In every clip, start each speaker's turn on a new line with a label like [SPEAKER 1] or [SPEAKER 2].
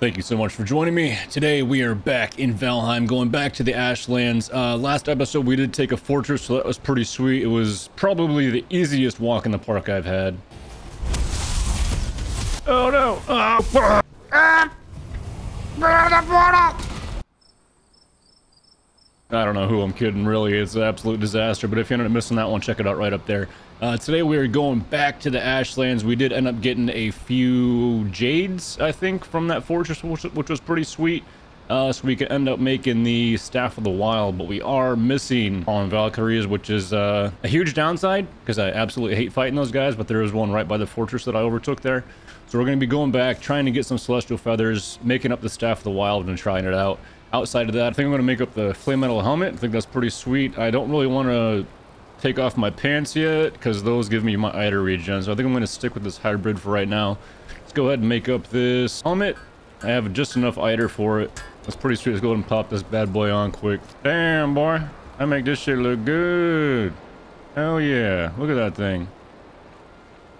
[SPEAKER 1] Thank you so much for joining me. Today we are back in Valheim, going back to the Ashlands. Uh, last episode we did take a fortress, so that was pretty sweet. It was probably the easiest walk in the park I've had. Oh no! Oh, fuck. I don't know who I'm kidding, really. It's an absolute disaster, but if you ended up missing that one, check it out right up there. Uh, today we are going back to the Ashlands. We did end up getting a few Jades, I think, from that fortress, which, which was pretty sweet. Uh, so we could end up making the Staff of the Wild, but we are missing on Valkyries, which is uh, a huge downside, because I absolutely hate fighting those guys, but there is one right by the fortress that I overtook there. So we're going to be going back, trying to get some Celestial Feathers, making up the Staff of the Wild, and trying it out. Outside of that, I think I'm going to make up the Flame Metal Helmet. I think that's pretty sweet. I don't really want to take off my pants yet, because those give me my Eitr regen. So I think I'm going to stick with this hybrid for right now. Let's go ahead and make up this helmet. I have just enough Eitr for it. That's pretty sweet. Let's go ahead and pop this bad boy on quick. Damn, boy. I make this shit look good. Hell yeah. Look at that thing.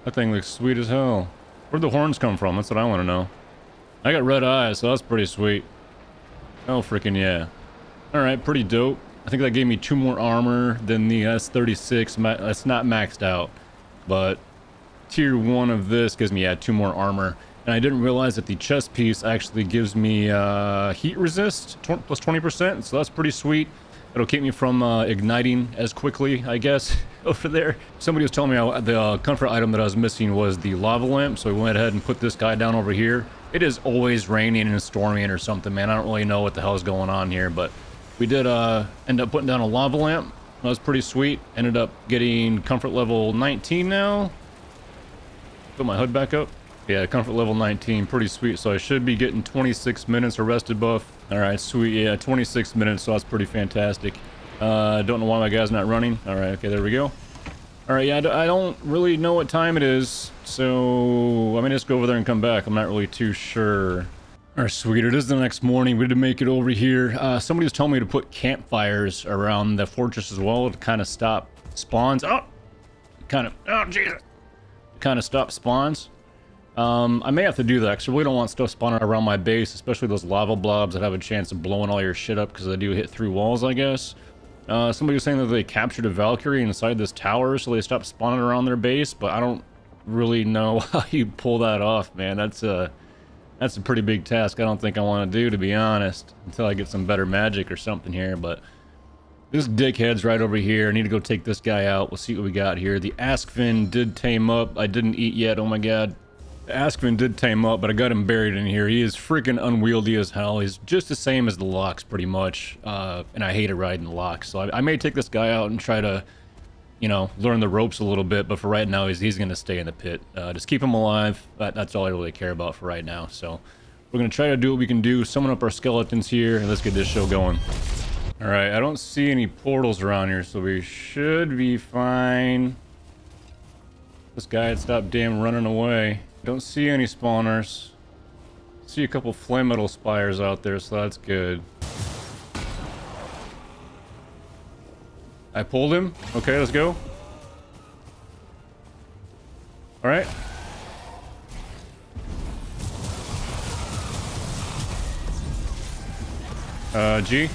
[SPEAKER 1] That thing looks sweet as hell. Where'd the horns come from? That's what I want to know. I got red eyes, so that's pretty sweet. Oh, freaking yeah. Alright, pretty dope. I think that gave me two more armor than the S36. That's not maxed out, but tier one of this gives me, yeah, two more armor. And I didn't realize that the chest piece actually gives me uh, heat resist, plus 20%, so that's pretty sweet. It'll keep me from uh, igniting as quickly, I guess, over there. Somebody was telling me I, the uh, comfort item that I was missing was the lava lamp, so we went ahead and put this guy down over here. It is always raining and storming or something, man. I don't really know what the hell is going on here, but we did uh, end up putting down a lava lamp. That was pretty sweet. Ended up getting comfort level 19 now. Put my hood back up. Yeah, comfort level 19, pretty sweet. So I should be getting 26 minutes arrested buff. All right, sweet. Yeah, 26 minutes, so that's pretty fantastic. Uh, don't know why my guy's not running. All right, okay, there we go. All right, yeah, I don't really know what time it is, so I may just go over there and come back. I'm not really too sure. All right, sweet. It is the next morning. We to make it over here. Uh, somebody was telling me to put campfires around the fortress as well to kind of stop spawns. Oh, kind of. Oh, Jesus. Kind of stop spawns. Um, I may have to do that because really don't want stuff spawning around my base, especially those lava blobs that have a chance of blowing all your shit up because they do hit through walls, I guess. Uh, somebody was saying that they captured a Valkyrie inside this tower, so they stopped spawning around their base, but I don't really know how you pull that off, man. That's a, that's a pretty big task I don't think I want to do, to be honest, until I get some better magic or something here, but... This dickhead's right over here. I need to go take this guy out. We'll see what we got here. The Askvin did tame up. I didn't eat yet. Oh my god. Askvin did tame up, but I got him buried in here. He is freaking unwieldy as hell. He's just the same as the Lox, pretty much. Uh, and I hate hated riding the Lox. So I, I, may take this guy out and try to, you know, learn the ropes a little bit. But for right now, he's, he's going to stay in the pit. Uh, just keep him alive. That, that's all I really care about for right now. So we're going to try to do what we can do. Summon up our skeletons here, and let's get this show going. All right, I don't see any portals around here, so we should be fine. This guy had stopped damn running away. Don't see any spawners. See a couple flame metal spires out there, so that's good. I pulled him. Okay, let's go. Alright. Uh, G.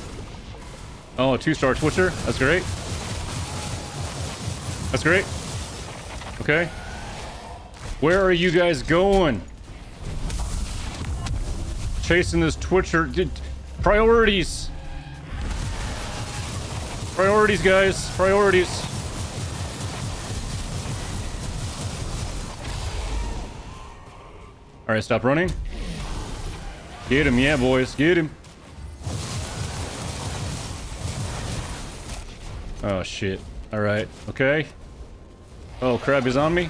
[SPEAKER 1] Oh, a two-star Twitcher. That's great. That's great. Okay. Where are you guys going? Chasing this Twitcher. Did, Priorities. Priorities, guys. Priorities. Alright, stop running. Get him, yeah, boys. Get him. Oh, shit. Alright, okay. Oh, crap is on me.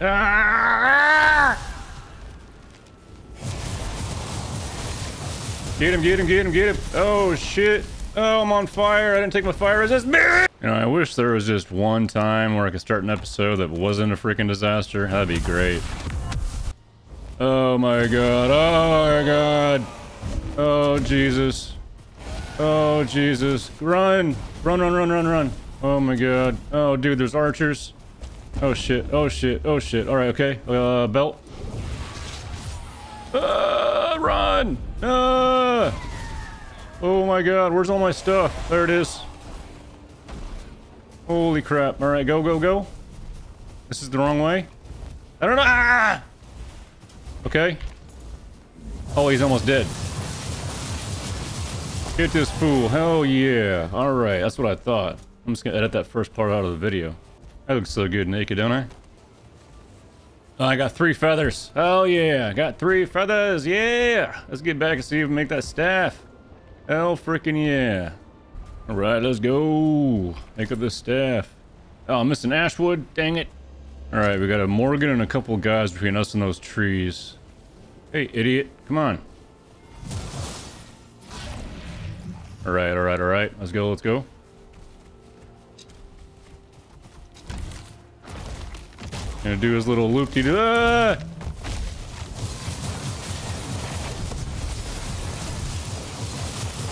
[SPEAKER 1] Ah! Get him, get him, get him, get him. Oh, shit. Oh, I'm on fire. I didn't take my fire resist. You know, I wish there was just one time where I could start an episode that wasn't a freaking disaster. That'd be great. Oh my god. Oh my god. Oh, Jesus. Oh, Jesus. Run. Run, run, run, run, run. Oh my god. Oh, dude, there's archers. Oh shit, oh shit, oh shit. Alright, okay. Uh, belt. Uh, run! Uh, oh my god, where's all my stuff? There it is. Holy crap. Alright, go, go, go. This is the wrong way. I don't know. Ah! Okay. Oh, he's almost dead. Get this fool. Hell yeah. Alright, that's what I thought. I'm just gonna edit that first part out of the video. I look so good naked, don't I? Oh, I got three feathers. Oh yeah, I got three feathers. Yeah. Let's get back and see if we make that staff. Hell freaking yeah. All right, let's go. Make up the staff. Oh, I'm missing Ashwood. Dang it. All right, we got a Morgen and a couple guys between us and those trees. Hey, idiot. Come on. All right, all right, all right. Let's go, let's go. Gonna do his little loop de ah!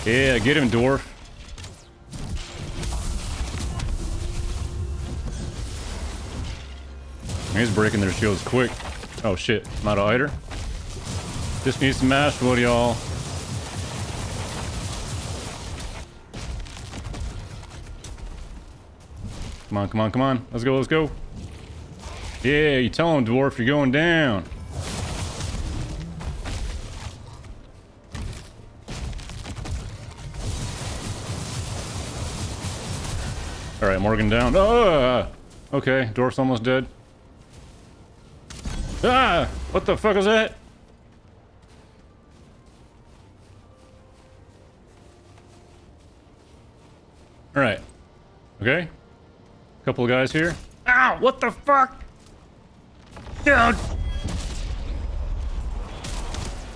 [SPEAKER 1] Yeah, get him, dwarf. He's breaking their shields quick. Oh shit, I'm out of hider. Just need some mash wood, y'all. Come on, come on, come on. Let's go, let's go. Yeah, you tell him, dwarf, you're going down. All right, Morgen down. Oh, uh, uh, uh. okay, dwarf's almost dead. Ah, what the fuck is that? All right. Okay. Couple of guys here. Ow! What the fuck? Dude!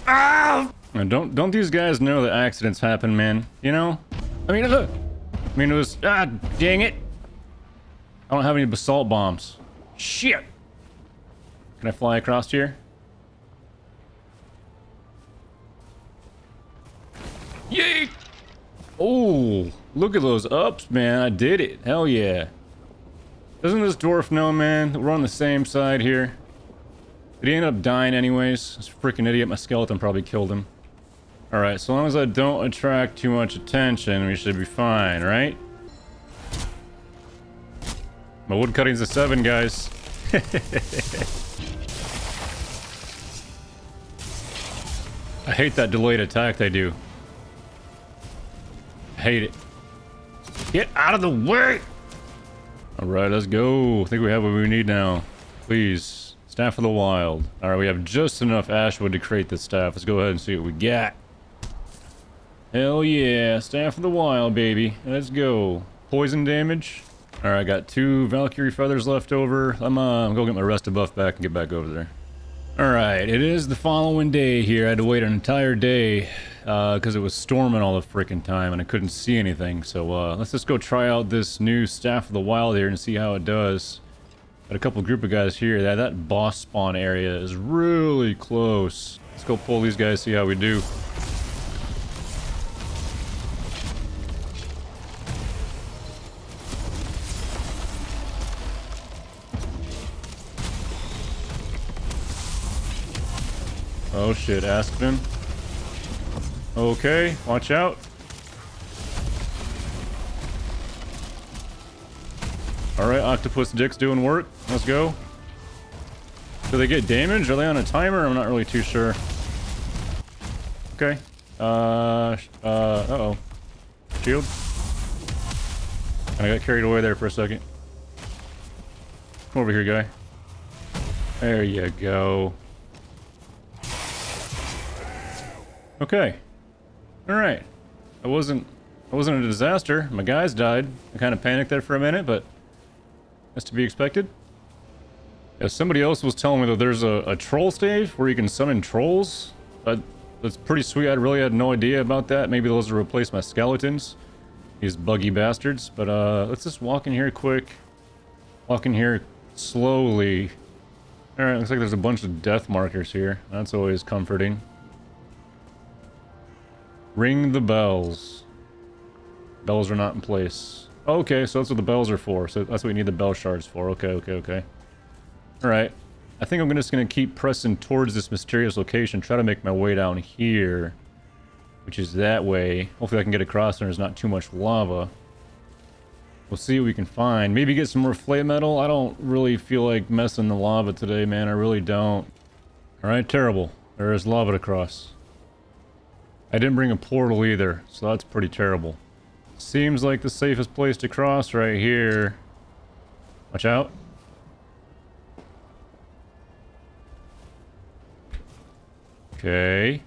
[SPEAKER 1] Ow! Don't don't these guys know that accidents happen, man? You know? I mean, look. I mean, it was ah, dang it! I don't have any basalt bombs. Shit! Can I fly across here? Yay! Oh, look at those ups, man. I did it. Hell yeah. Doesn't this dwarf know, man, that we're on the same side here? Did he end up dying anyways? This freaking idiot, my skeleton probably killed him. Alright, so long as I don't attract too much attention, we should be fine, right? My wood cutting's a 7, guys. I hate that delayed attack they do. I hate it. Get out of the way! Alright, let's go. I think we have what we need now. Please. Staff of the Wild. Alright, we have just enough ashwood to create this staff. Let's go ahead and see what we got. Hell yeah. Staff of the Wild, baby. Let's go. Poison damage. Alright, I got two Valkyrie feathers left over. I'm, uh, I'm gonna go get my rested buff back and get back over there. Alright, it is the following day here. I had to wait an entire day because uh, it was storming all the freaking time and I couldn't see anything. So uh, let's just go try out this new Staff of the Wild here and see how it does. A couple group of guys here. That, that boss spawn area is really close. Let's go pull these guys, see how we do. Oh shit, Aspen. Okay, watch out. Alright, Octopus Dick's doing work. Let's go. Do they get damage? Are they on a timer? I'm not really too sure. Okay. Uh, uh, uh-oh. Shield. I got carried away there for a second. Come over here, guy. There you go. Okay. Alright. I wasn't I wasn't a disaster. My guys died. I kind of panicked there for a minute, but that's to be expected. Yeah, somebody else was telling me that there's a, a troll stage where you can summon trolls. that's pretty sweet. I really had no idea about that. Maybe those will replace my skeletons. These buggy bastards. But uh, let's just walk in here quick. Walk in here slowly. Alright, looks like there's a bunch of death markers here. That's always comforting. Ring the bells. Bells are not in place. Okay, so that's what the bells are for. So that's what we need the bell shards for. Okay, okay, okay. Alright. I think I'm just going to keep pressing towards this mysterious location, try to make my way down here, which is that way. Hopefully I can get across and there's not too much lava. We'll see what we can find. Maybe get some more flame metal. I don't really feel like messing the lava today, man. I really don't. Alright, terrible. There is lava to cross. I didn't bring a portal either, so that's pretty terrible. Seems like the safest place to cross right here. Watch out. Okay.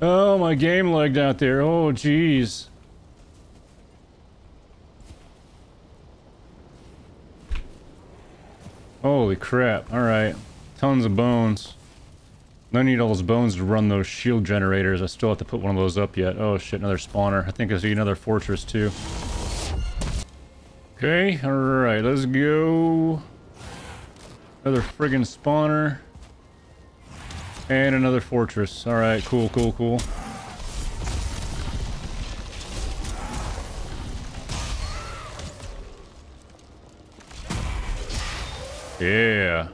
[SPEAKER 1] Oh, my game lagged out there. Oh, jeez. Holy crap. Alright. Tons of bones. I need all those bones to run those shield generators. I still have to put one of those up yet. Oh shit, another spawner. I think I see another fortress too. Okay, alright, let's go. Another friggin' spawner. And another fortress. Alright, cool, cool, cool. Yeah.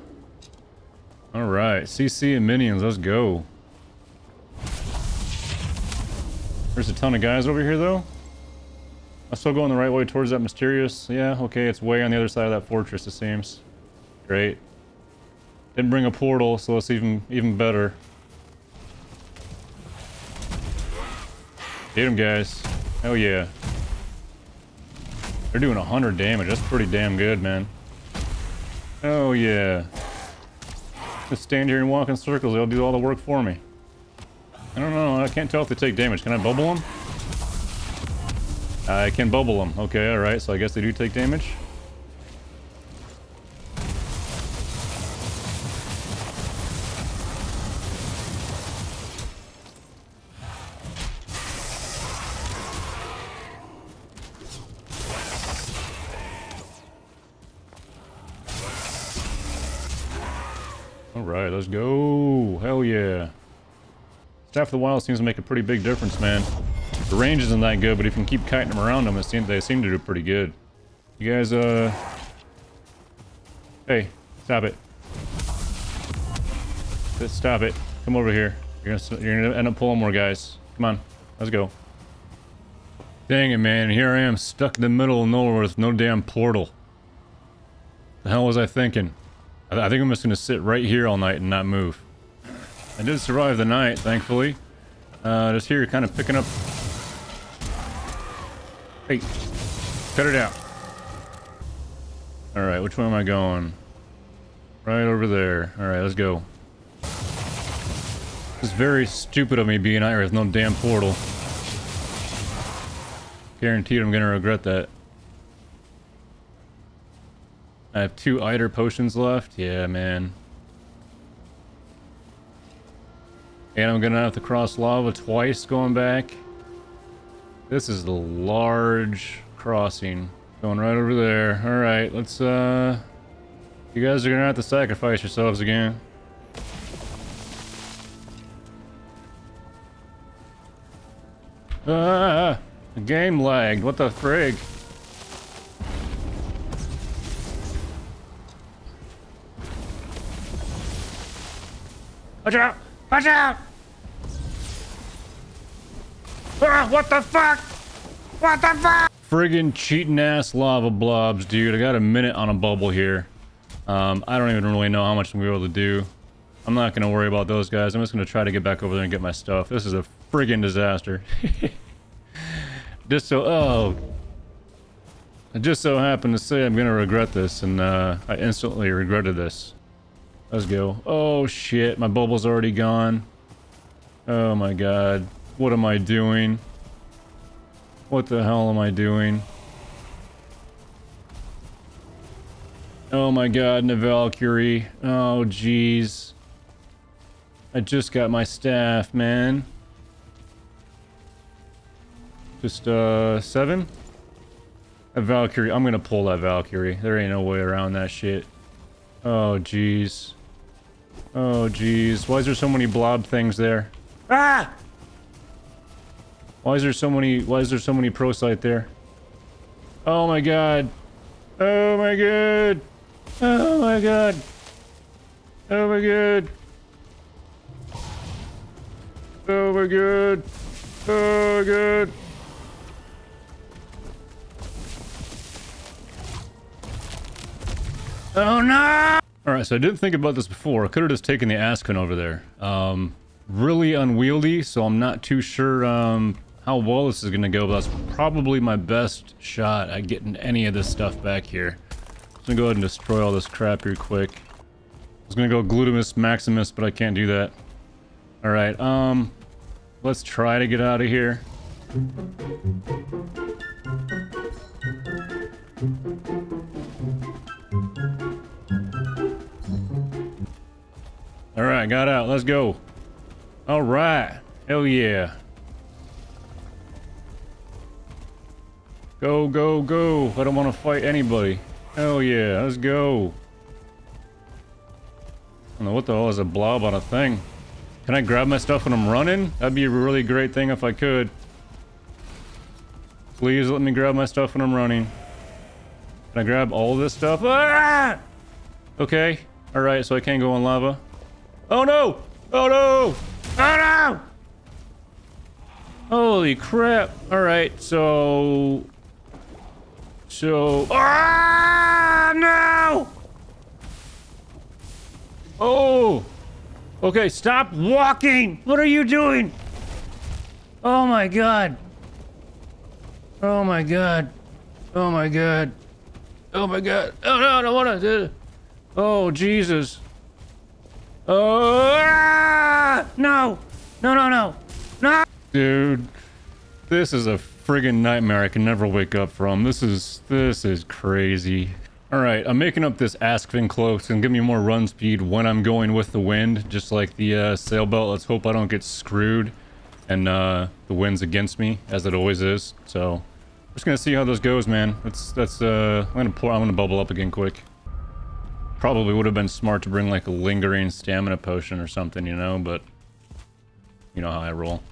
[SPEAKER 1] Alright, CC and minions, let's go. There's a ton of guys over here, though. I'm still going the right way towards that mysterious... Yeah, okay, it's way on the other side of that fortress, it seems. Great. Didn't bring a portal, so that's even, even better. Hit him, guys. Hell yeah. They're doing 100 damage. That's pretty damn good, man. Oh yeah. Just stand here and walk in circles. They'll do all the work for me. I don't know. I can't tell if they take damage. Can I bubble them? I can bubble them. Okay, alright. So I guess they do take damage. Of the Wild seems to make a pretty big difference, man. The range isn't that good, but if you can keep kiting them around them, seems, they seem to do pretty good. You guys, uh... Hey, stop it. Just stop it. Come over here. You're gonna, you're gonna end up pulling more guys. Come on, let's go. Dang it, man. Here I am, stuck in the middle of nowhere with no damn portal. The hell was I thinking? I, think I'm just to sit right here all night and not move. I did survive the night, thankfully. Uh, just here, kind of picking up... Hey, cut it out. Alright, which way am I going? Right over there. Alright, let's go. It's very stupid of me being out here with no damn portal. Guaranteed I'm gonna regret that. I have two Eitr potions left. Yeah, man. And I'm gonna have to cross lava twice going back. This is a large crossing. Going right over there. Alright, let's, uh... You guys are gonna have to sacrifice yourselves again. Ah! The game lagged. What the frig? Watch out! Watch out! Ah, what the fuck? What the fuck? Friggin' cheating ass lava blobs, dude. I got a minute on a bubble here. Um, I don't even really know how much I'm gonna be able to do. I'm not gonna worry about those guys. I'm just gonna try to get back over there and get my stuff. This is a friggin' disaster. just so, oh. I just so happened to say I'm gonna regret this, and uh, I instantly regretted this. Let's go. Oh shit, my bubble's already gone. Oh my god. What am I doing? What the hell am I doing? Oh my god, Navalkyrie. Oh jeez. I just got my staff, man. Just, uh, seven? A Valkyrie. I'm gonna pull that Valkyrie. There ain't no way around that shit. Oh, jeez. Oh, jeez. Why is there so many blob things there? Ah! Why is there so many, why is there so many prosite there? Oh my god. Oh my god. Oh my god. Oh my god. Oh my god. Oh my god. Oh no! Alright, so I didn't think about this before. I could have just taken the Aspen over there. Um, really unwieldy, so I'm not too sure um, how well this is going to go, but that's probably my best shot at getting any of this stuff back here. I'm going to go ahead and destroy all this crap here quick. I was going to go Glutamus Maximus, but I can't do that. Alright, um, let's try to get out of here. Alright, got out. Let's go. Alright. Hell yeah. Go, go, go. I don't want to fight anybody. Hell yeah. Let's go. I don't know what the hell is a blob on a thing. Can I grab my stuff when I'm running? That'd be a really great thing if I could. Please let me grab my stuff when I'm running. Can I grab all this stuff? Ah! Okay. Alright, so I can't go on lava. Oh no! Oh no! Oh no! Holy crap. Alright, so... So... Ah! No! Oh! Okay, stop walking! What are you doing? Oh my god. Oh my god. Oh my god. Oh my god. Oh no, I don't wanna do it. Oh Jesus. Oh, ah! no, no, no, no, no. Dude, this is a friggin' nightmare I can never wake up from. This is, this is crazy. All right, I'm making up this Askvin cloak. It's gonna give me more run speed when I'm going with the wind, just like the uh, sailboat. Let's hope I don't get screwed and uh, the wind's against me, as it always is. So, just gonna see how this goes, man. That's, that's, uh, I'm gonna pour, I'm gonna bubble up again quick. Probably would have been smart to bring like a lingering stamina potion or something, you know, but you know how I roll.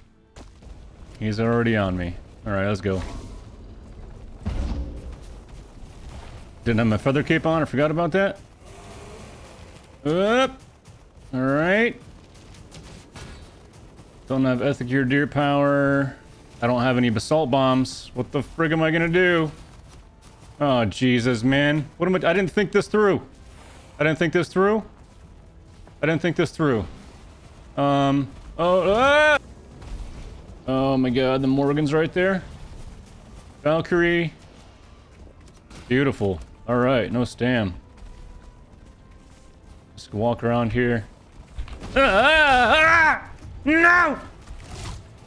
[SPEAKER 1] He's already on me. Alright, let's go. Didn't have my feather cape on, I forgot about that. Up! Alright. Don't have Eikthyr Deer Power. I don't have any Basalt Bombs. What the frig am I gonna do? Oh, Jesus, man. What am I- I didn't think this through. I didn't think this through. I didn't think this through. Um. Oh. Ah! Oh my God! The Morgen's right there. Valkyrie. Beautiful. All right. No stam. Just walk around here. Ah, ah, no!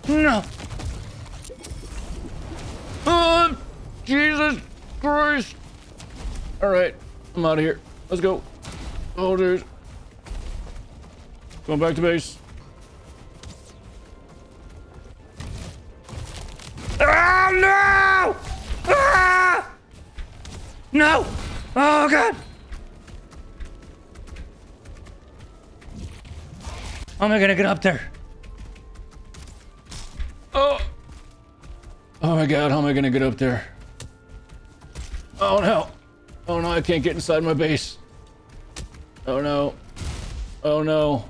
[SPEAKER 1] No! Oh, Jesus Christ! All right, I'm out of here. Let's go. Oh, dude. Going back to base. Ah, no! Ah! No! Oh, God! How am I gonna get up there? Oh! Oh my god, how am I gonna get up there? Oh no! Oh no, I can't get inside my base. Oh no. Oh no.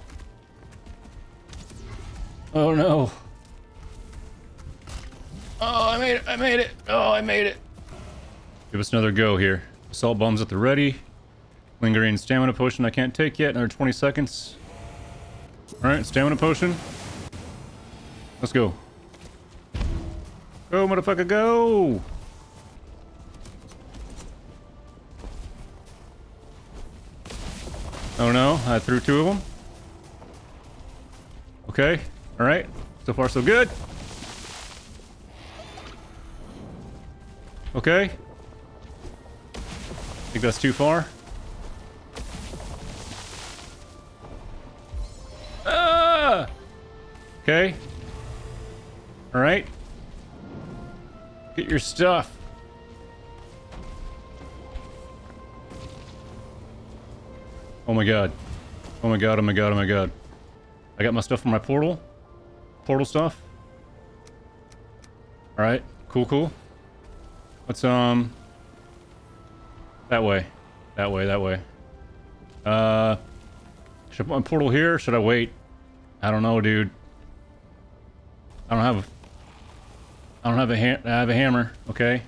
[SPEAKER 1] Oh no. Oh, I made it. I made it. Oh, I made it. Give us another go here. Basalt bombs at the ready. Lingering stamina potion I can't take yet. Another 20 seconds. Alright, stamina potion. Let's go. Go, motherfucker, go! Oh no, I threw two of them. Okay, alright. So far so good. Okay. Think that's too far. Ah! Okay. Alright. Get your stuff. Oh my god. Oh my god, oh my god, oh my god. I got my stuff from my portal. Portal stuff. Alright, cool, cool. Let's, um... That way. That way, that way. Uh, should I put my portal here? Should I wait? I don't know, dude. I don't have. I don't have a ha I have a hammer. Okay.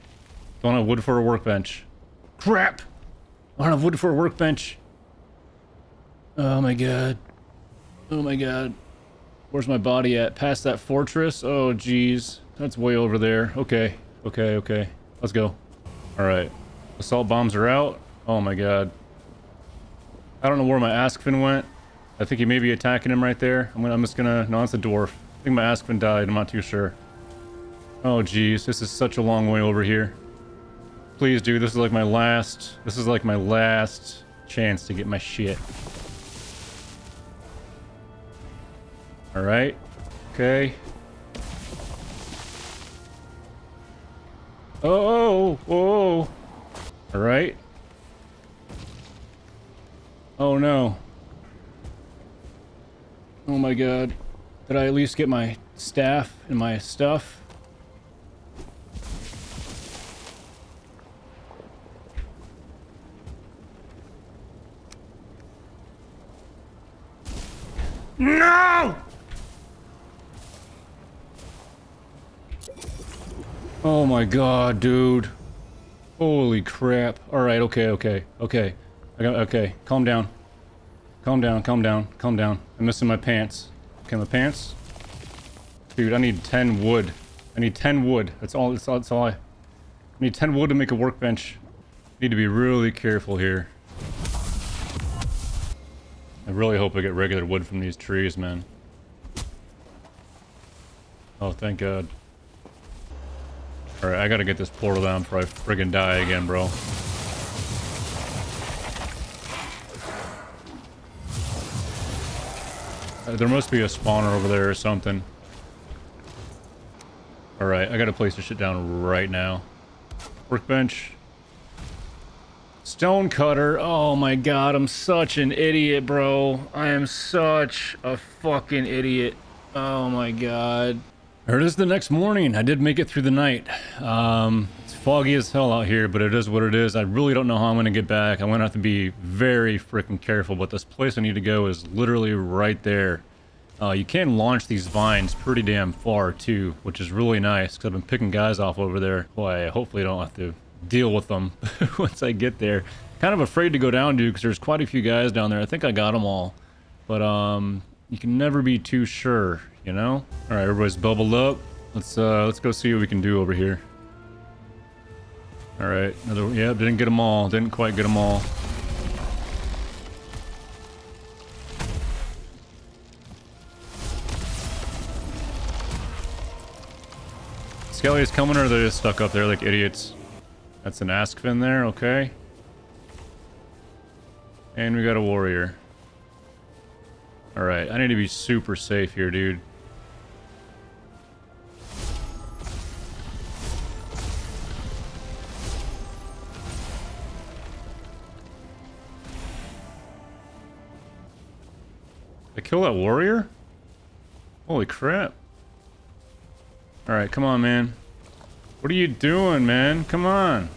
[SPEAKER 1] Don't have wood for a workbench. Crap! I don't have wood for a workbench. Oh my god. Oh my god. Where's my body at? Past that fortress? Oh jeez. That's way over there. Okay. Okay, okay. Let's go. Alright. Basalt bombs are out. Oh my god. I don't know where my Askvin went. I think he may be attacking him right there. I'm, gonna, I'm just gonna... No, it's a dwarf. I think my Askvin died. I'm not too sure. Oh jeez. This is such a long way over here. Please, dude, this is like my last... This is like my last chance to get my shit. Alright. Okay. Oh, oh, oh. Alright. Oh no. Oh my god. Did I at least get my staff and my stuff? No! Oh my god, dude. Holy crap. Alright, okay, okay, okay. I got, okay, calm down. Calm down, calm down, calm down. I'm missing my pants. Okay, my pants? Dude, I need 10 wood. I need 10 wood. That's all, that's all, that's all I... I need 10 wood to make a workbench. Need to be really careful here. I really hope I get regular wood from these trees, man. Oh, thank God. Alright, I gotta get this portal down before I friggin' die again, bro. Uh, there must be a spawner over there or something. Alright, I gotta place this shit down right now. Workbench. Stone cutter. Oh my god, I'm such an idiot, bro. I am such a fucking idiot. Oh my god. Here it is the next morning. I did make it through the night. Um, it's foggy as hell out here, but it is what it is. I really don't know how I'm going to get back. I'm going to have to be very freaking careful, but this place I need to go is literally right there. Uh, you can launch these vines pretty damn far, too, which is really nice, because I've been picking guys off over there. Boy, I hopefully don't have to deal with them once I get there. Kind of afraid to go down, dude, because there's quite a few guys down there. I think I got them all. But, um, you can never be too sure, you know? All right, everybody's bubbled up. Let's, uh, let's go see what we can do over here. All right, another, yeah, didn't get them all. Didn't quite get them all. Skelly is coming or they're just stuck up there like idiots? That's an Askvin there, okay. And we got a warrior. Alright, I need to be super safe here, dude. I kill that warrior? Holy crap. Alright, come on, man. What are you doing, man? Come on.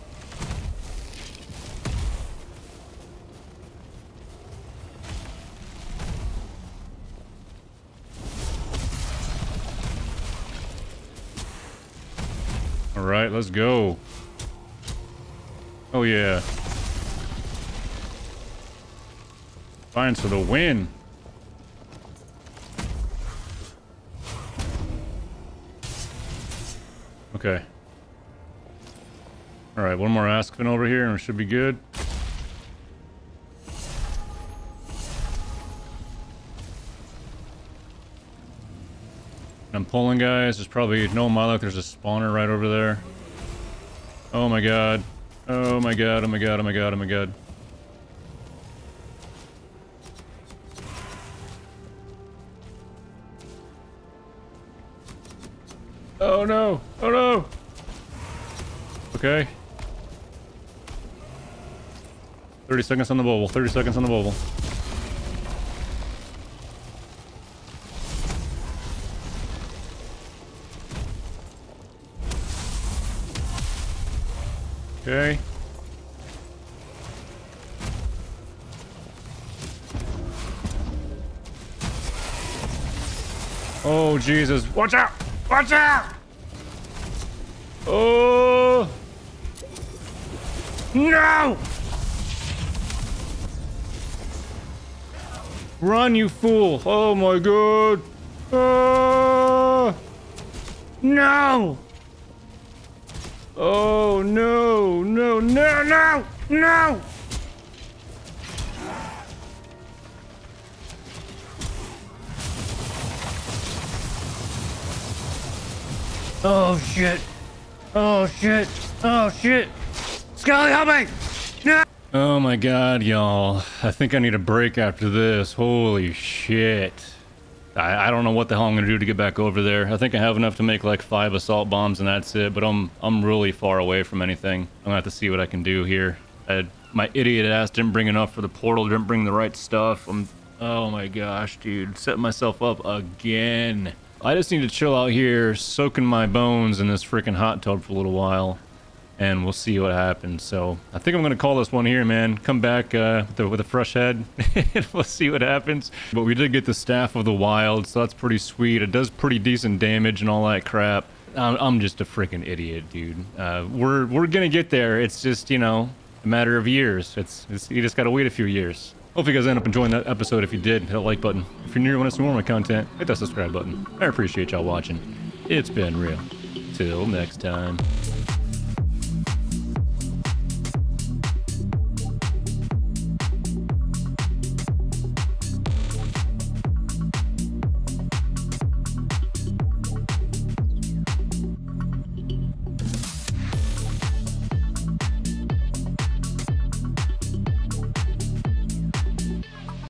[SPEAKER 1] All right, let's go. Oh yeah. Fine, for the win. Okay. Alright, one more Askvin over here and we should be good. I'm pulling guys. There's probably no my luck. There's a spawner right over there. Oh my god. Oh my god. Oh my god. Oh my god. Oh my god. Oh no. Oh no. Okay. 30 seconds on the bubble. 30 seconds on the bubble. Jesus. Watch out! Watch out! Oh! No! Run, you fool! Oh my god! Ah! No! Oh no, no, no, no, no! Oh shit! Oh shit! Oh shit! Scully, help me! No! Oh my god, y'all. I think I need a break after this. Holy shit. I, I don't know what the hell I'm gonna do to get back over there. I think I have enough to make like five basalt bombs and that's it, but I'm I'm really far away from anything. I'm gonna have to see what I can do here. I, my idiot ass didn't bring enough for the portal, didn't bring the right stuff. I'm oh my gosh, dude. Setting myself up again. I just need to chill out here, soaking my bones in this freaking hot tub for a little while, and we'll see what happens. So I think I'm gonna call this one here, man. Come back uh, with, a, with a fresh head, and we'll see what happens. But we did get the Staff of the Wild, so that's pretty sweet. It does pretty decent damage and all that crap. I'm, I'm just a freaking idiot, dude. Uh, we're we're gonna get there. It's just you know a matter of years. It's, it's you just gotta wait a few years. Hope you guys end up enjoying that episode. If you did, hit the like button. If you're new and want to see more of my content, hit that subscribe button. I appreciate y'all watching. It's been real. Till next time.